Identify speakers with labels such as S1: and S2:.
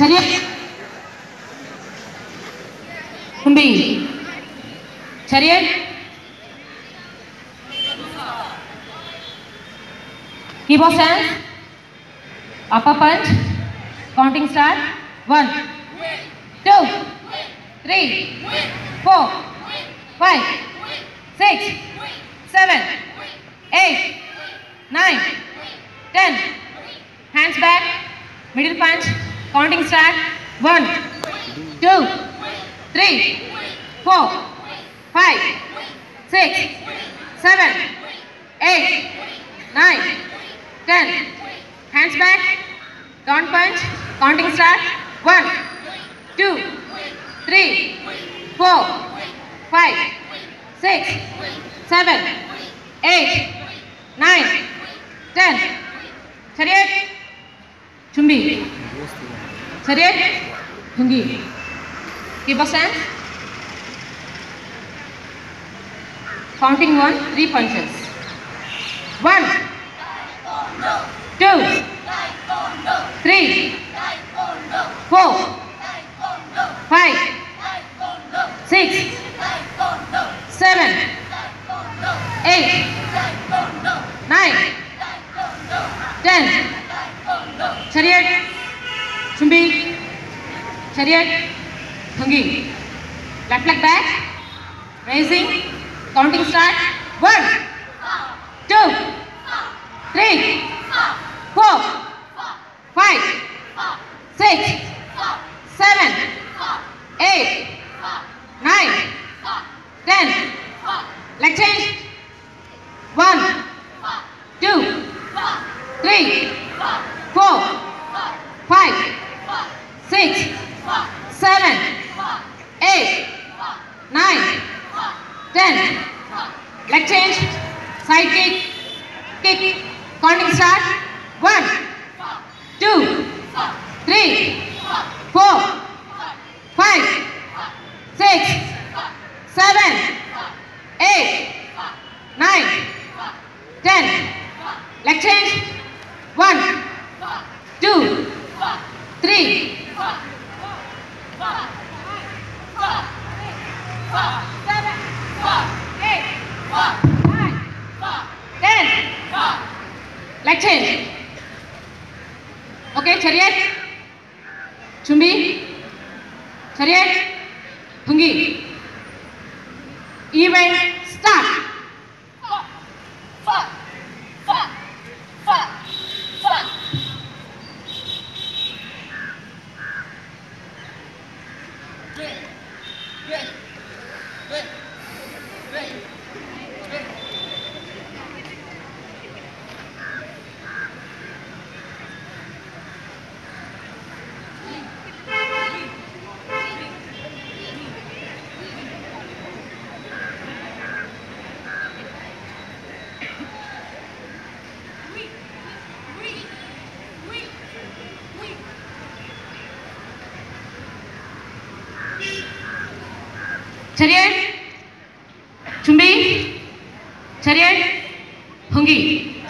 S1: சரியா தம்பி சரியா Keyboard stands. Upper punch. Counting start. One, two, three, four, five, six, seven, eight, nine, ten. Hands back middle punch counting start one two three four five six seven eight nine ten. Hands back down punch counting start one two three four five six seven eight खरे हंगी की बस and counting one three punches one two three four five six seven eight nine ten चलिए 준비 chariot tongi left leg back raising counting start. One two three four five six seven eight nine ten. Leg change. Leg change side kick kick counting start one two three four five six seven eight nine ten. Leg change one two three. Seven eight nine ten leg change 오케이 차렷 준비 차렷 경기 이 자리에 준비? 자리에? 헌기.